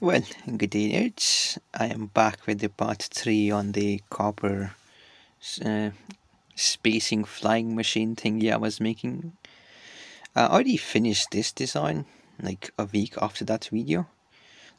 Well, good nerds. I am back with the part 3 on the copper uh, spacing flying machine thing I was making. I already finished this design like a week after that video.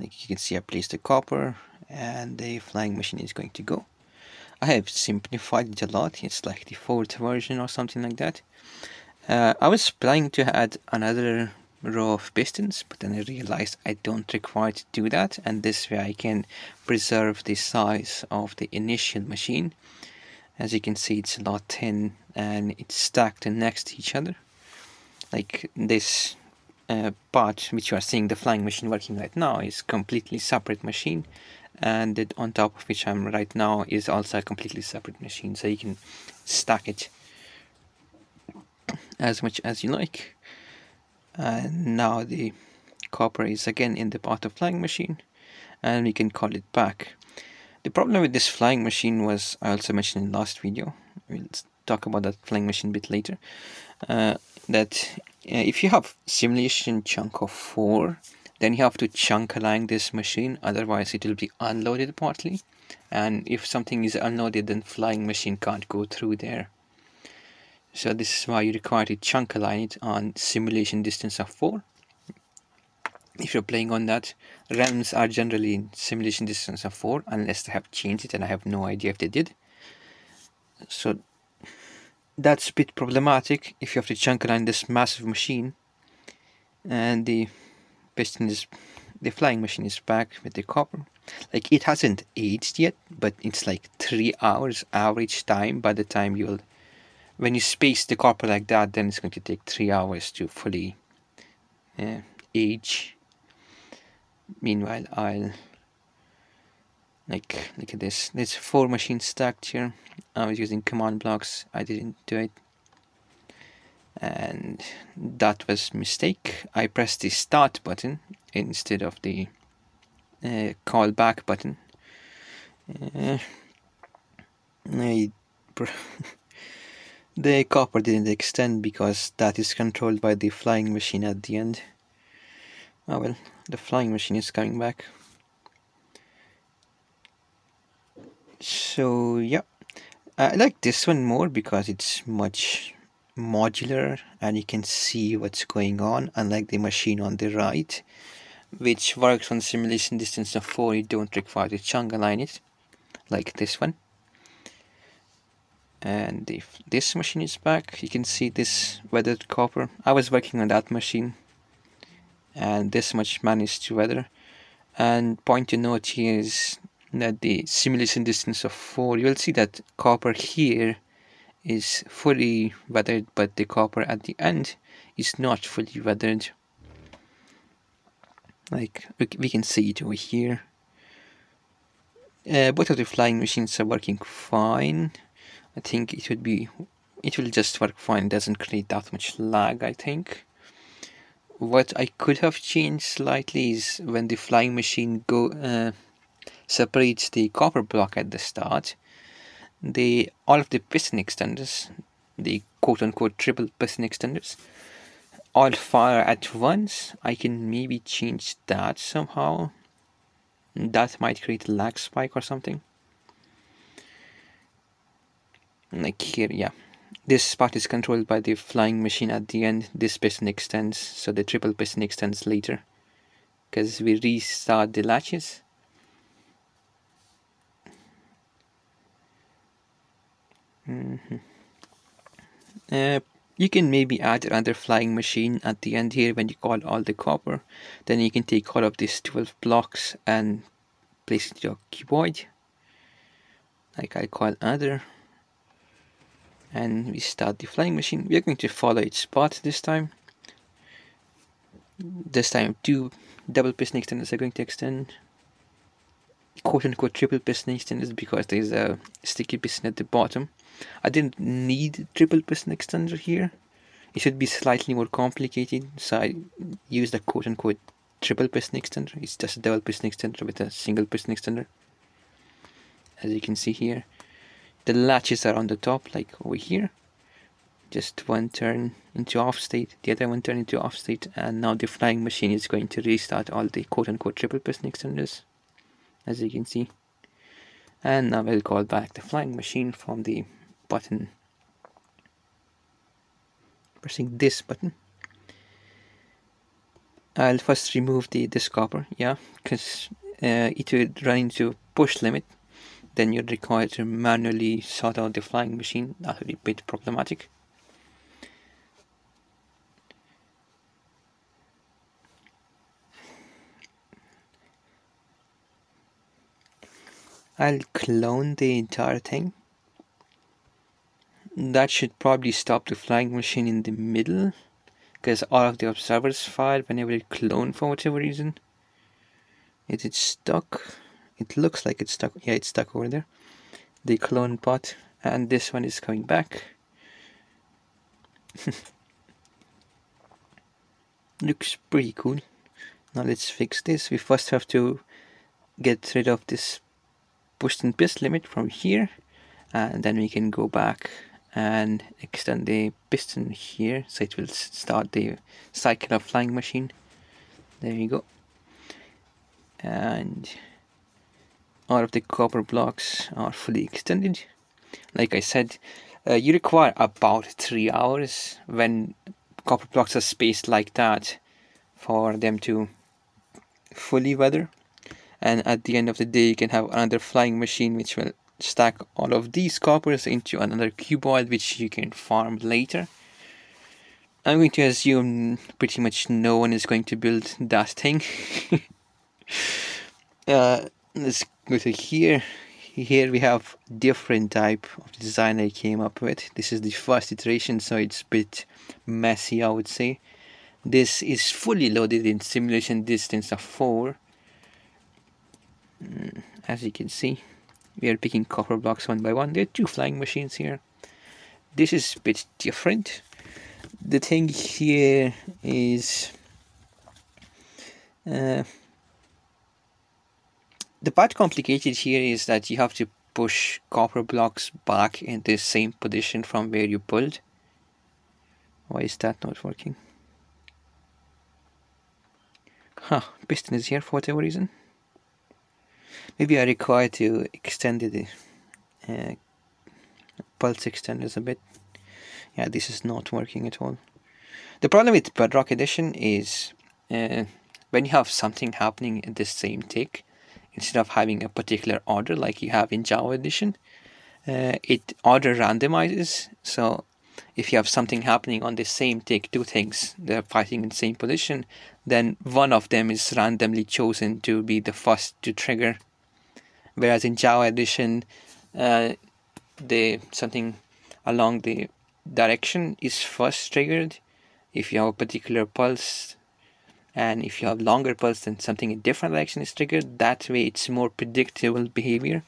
Like you can see I placed the copper and the flying machine is going to go. I have simplified it a lot, it's like the fourth version or something like that. Uh, I was planning to add another row of pistons but then I realized I don't require to do that and this way I can preserve the size of the initial machine. As you can see it's a lot thin and it's stacked next to each other. Like this uh, part which you are seeing the flying machine working right now is completely separate machine and on top of which I'm right now is also a completely separate machine so you can stack it as much as you like and now the copper is again in the part of flying machine and we can call it back. The problem with this flying machine was I also mentioned in last video we'll talk about that flying machine a bit later uh, that uh, if you have simulation chunk of 4 then you have to chunk align this machine otherwise it will be unloaded partly. And if something is unloaded then flying machine can't go through there so this is why you require to chunk align it on simulation distance of 4. If you're playing on that, realms are generally in simulation distance of 4 unless they have changed it and I have no idea if they did. So that's a bit problematic if you have to chunk align this massive machine and the piston is the flying machine is back with the copper like it hasn't aged yet but it's like three hours average time by the time you'll when you space the copper like that then it's going to take three hours to fully uh, age. Meanwhile I'll like look at this. There's four machines stacked here. I was using command blocks. I didn't do it. And that was mistake. I pressed the start button instead of the uh, call back button. Uh, I The copper didn't extend because that is controlled by the flying machine at the end. Oh well, the flying machine is coming back. So yeah, I like this one more because it's much modular and you can see what's going on unlike the machine on the right which works on simulation distance of 4 you don't require to chunk align it like this one and if this machine is back you can see this weathered copper. I was working on that machine. And this much managed to weather. And point to note here is that the simulation distance of 4 you'll see that copper here is fully weathered but the copper at the end is not fully weathered. Like we can see it over here. Uh, both of the flying machines are working fine I think it would be it will just work fine doesn't create that much lag I think. What I could have changed slightly is when the flying machine go uh, separates the copper block at the start the all of the piston extenders the quote-unquote triple piston extenders all fire at once. I can maybe change that somehow. That might create a lag spike or something like here yeah. This part is controlled by the flying machine at the end. This piston extends so the triple piston extends later. Because we restart the latches. Mm -hmm. uh, you can maybe add another flying machine at the end here when you call all the copper. Then you can take all of these 12 blocks and place it in your cuboid like I call other and we start the flying machine. We are going to follow its path this time. This time two double piston extenders are going to extend. Quote-unquote triple piston extenders because there's a sticky piston at the bottom. I didn't need triple piston extender here. It should be slightly more complicated so I used a quote-unquote triple piston extender. It's just a double piston extender with a single piston extender. As you can see here the latches are on the top like over here. Just one turn into off state the other one turn into off state and now the flying machine is going to restart all the quote-unquote triple piston extenders as you can see. And now we'll call back the flying machine from the button. Pressing this button. I'll first remove the this copper yeah because uh, it will run into push limit then you'd require to manually sort out the flying machine that would be a bit problematic I'll clone the entire thing. That should probably stop the flying machine in the middle because all of the observers fired whenever it cloned for whatever reason. Is it stuck? It looks like it's stuck. Yeah, it's stuck over there. The clone pot and this one is coming back. Looks pretty cool. Now let's fix this. We first have to get rid of this piston piston limit from here and then we can go back and extend the piston here so it will start the cycle of flying machine there you go and all of the copper blocks are fully extended. Like I said uh, you require about three hours when copper blocks are spaced like that for them to fully weather. And at the end of the day you can have another flying machine which will stack all of these coppers into another cuboid which you can farm later. I'm going to assume pretty much no one is going to build that thing. Uh, let's go to here here we have different type of design I came up with. This is the first iteration so it's a bit messy I would say. This is fully loaded in simulation distance of 4 Mm, as you can see we are picking copper blocks one by one. There are two flying machines here. This is a bit different. The thing here is uh, the part complicated here is that you have to push copper blocks back in the same position from where you pulled. Why is that not working? Huh piston is here for whatever reason. Maybe I require to extend the uh, pulse extenders a bit. Yeah this is not working at all. The problem with Bedrock Edition is uh, when you have something happening at the same tick instead of having a particular order like you have in Java Edition uh, it order randomizes. So if you have something happening on the same tick two things they're fighting in the same position then one of them is randomly chosen to be the first to trigger. Whereas in Java Edition, uh, the something along the direction is first triggered. If you have a particular pulse and if you have longer pulse then something in different direction is triggered. That way it's more predictable behavior.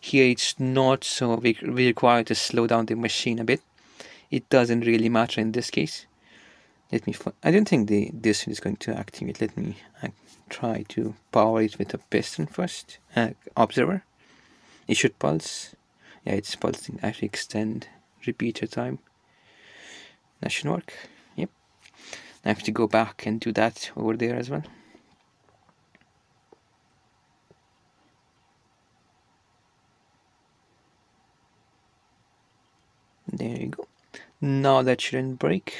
Here it's not so we, we require to slow down the machine a bit. It doesn't really matter in this case. Let me I don't think the this is going to activate. Let me uh, try to power it with a piston first. Uh, observer. It should pulse. Yeah it's pulsing. Actually extend repeater time. That should work I have to go back and do that over there as well. There you go. Now that shouldn't break.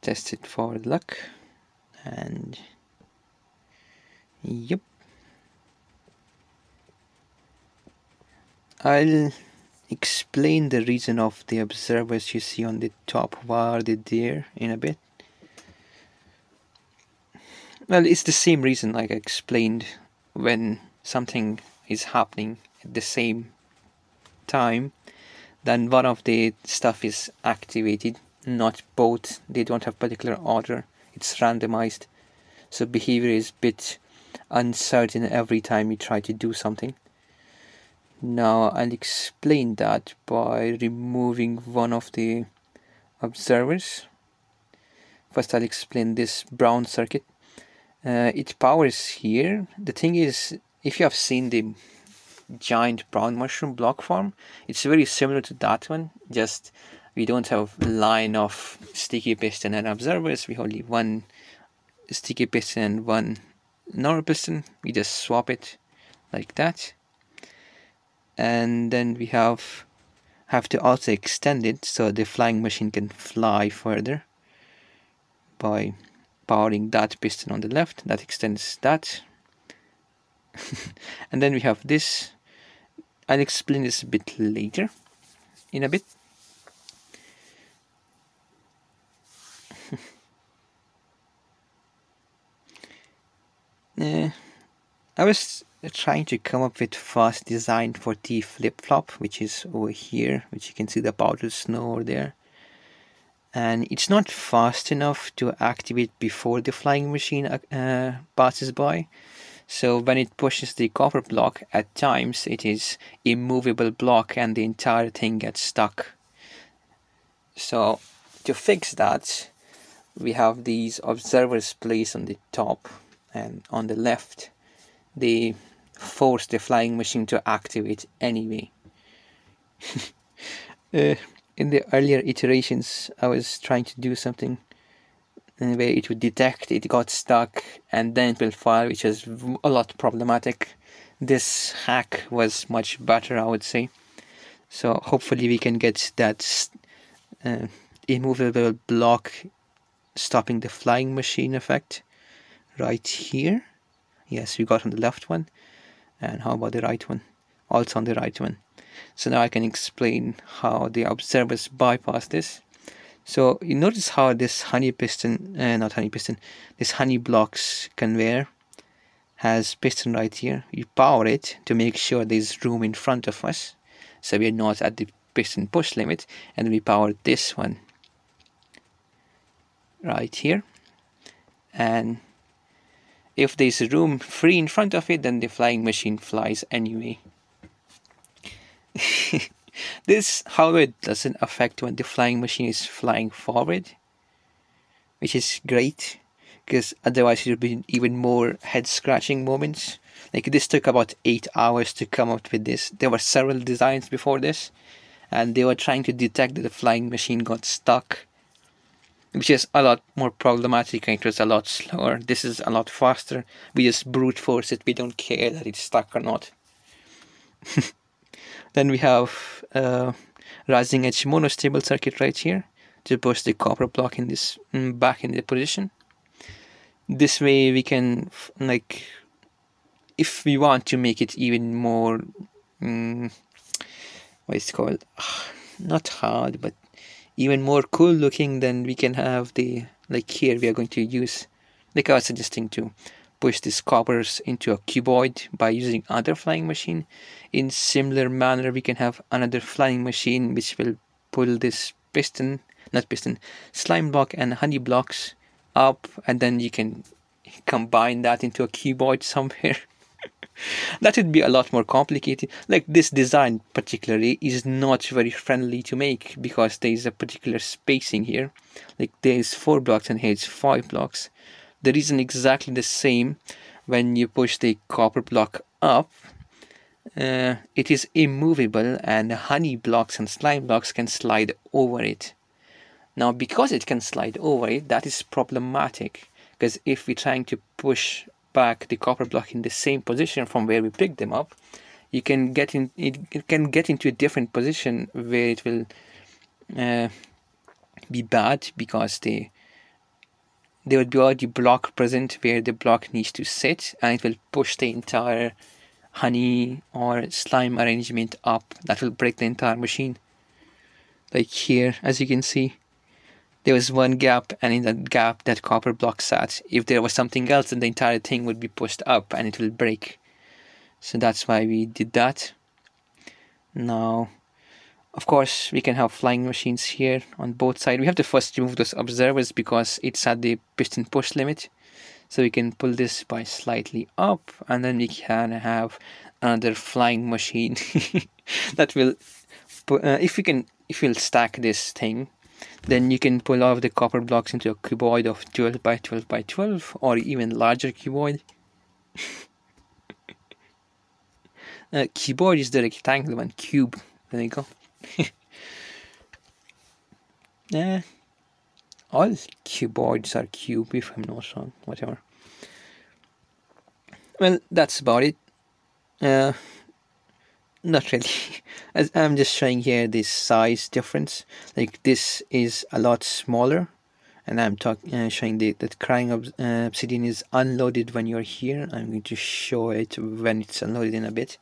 Test it for luck. And yep. I'll explain the reason of the observers you see on the top why are they there in a bit? Well it's the same reason like I explained when something is happening at the same time then one of the stuff is activated not both. They don't have particular order. It's randomized. So behavior is a bit uncertain every time you try to do something now I'll explain that by removing one of the observers first I'll explain this brown circuit uh, it powers here the thing is if you have seen the giant brown mushroom block form. It's very similar to that one, just we don't have line of sticky piston and observers. We only one sticky piston and one normal piston. We just swap it like that. And then we have have to also extend it so the flying machine can fly further by powering that piston on the left that extends that. And then we have this. I'll explain this a bit later in a bit. Uh, I was trying to come up with fast design for the flip-flop which is over here which you can see the powdered snow over there. And it's not fast enough to activate before the flying machine uh, passes by. So when it pushes the copper block at times it is immovable block and the entire thing gets stuck. So to fix that we have these observers placed on the top and on the left. They force the flying machine to activate anyway. uh, in the earlier iterations, I was trying to do something where it would detect it got stuck and then it will fire, which is a lot problematic. This hack was much better, I would say. So hopefully we can get that uh, immovable block stopping the flying machine effect right here. Yes, we got on the left one and how about the right one? Also on the right one. So now I can explain how the observers bypass this. So you notice how this honey piston uh, not honey piston this honey blocks conveyor has piston right here. You power it to make sure there's room in front of us. So we're not at the piston push limit. And we power this one right here. And if there's room free in front of it, then the flying machine flies anyway. this, however, doesn't affect when the flying machine is flying forward, which is great, because otherwise it would be even more head-scratching moments. Like this took about 8 hours to come up with this. There were several designs before this, and they were trying to detect that the flying machine got stuck which is a lot more problematic and it was a lot slower. This is a lot faster. We just brute force it. We don't care that it's stuck or not. then we have uh, rising edge monostable circuit right here to push the copper block in this mm, back in the position. This way we can like if we want to make it even more um, what is it called not hard but even more cool looking then we can have the like here we are going to use. Like I was suggesting to push these coppers into a cuboid by using other flying machine. In similar manner we can have another flying machine which will pull this piston not piston slime block and honey blocks up and then you can combine that into a cuboid somewhere that would be a lot more complicated. Like this design particularly is not very friendly to make because there is a particular spacing here. Like there is four blocks and here it's five blocks. The reason exactly the same when you push the copper block up uh, it is immovable and honey blocks and slime blocks can slide over it. Now because it can slide over it that is problematic because if we're trying to push back the copper block in the same position from where we picked them up, you can get in it, it can get into a different position where it will uh, be bad because the there would be already block present where the block needs to sit and it will push the entire honey or slime arrangement up. That will break the entire machine. Like here as you can see there was one gap and in that gap that copper block sat. If there was something else then the entire thing would be pushed up and it will break. So that's why we did that. Now of course we can have flying machines here on both sides. We have to first remove those observers because it's at the piston push limit. So we can pull this by slightly up and then we can have another flying machine that will uh, if we can if we'll stack this thing then you can pull off the copper blocks into a cuboid of 12 by 12 by 12 or even larger cuboid Uh, cuboid is the rectangle one. Cube. There you go. yeah. All cuboids are cube if I'm not wrong. Whatever. Well, that's about it. Uh, not really. As I'm just showing here this size difference. Like this is a lot smaller and I'm talking uh, showing the, that crying ob uh, obsidian is unloaded when you're here I'm going to show it when it's unloaded in a bit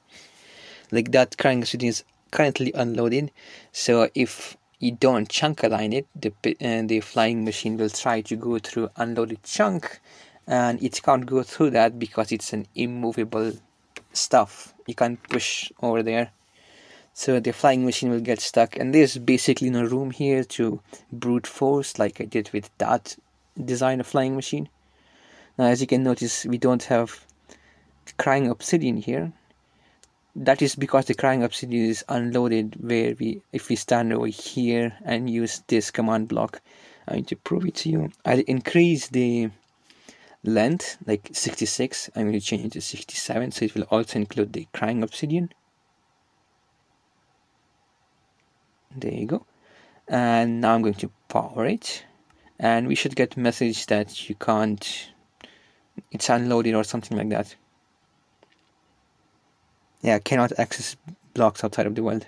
like that crying obsidian is currently unloaded so if you don't chunk align it the, uh, the flying machine will try to go through unloaded chunk and it can't go through that because it's an immovable stuff. You can't push over there. So the flying machine will get stuck. And there's basically no room here to brute force like I did with that design of flying machine. Now as you can notice we don't have crying obsidian here. That is because the crying obsidian is unloaded where we if we stand over here and use this command block I'm going to prove it to you. I'll increase the length like 66 I'm going to change it to 67 so it will also include the crying obsidian. There you go. And now I'm going to power it. And we should get a message that you can't it's unloaded or something like that. Yeah cannot access blocks outside of the world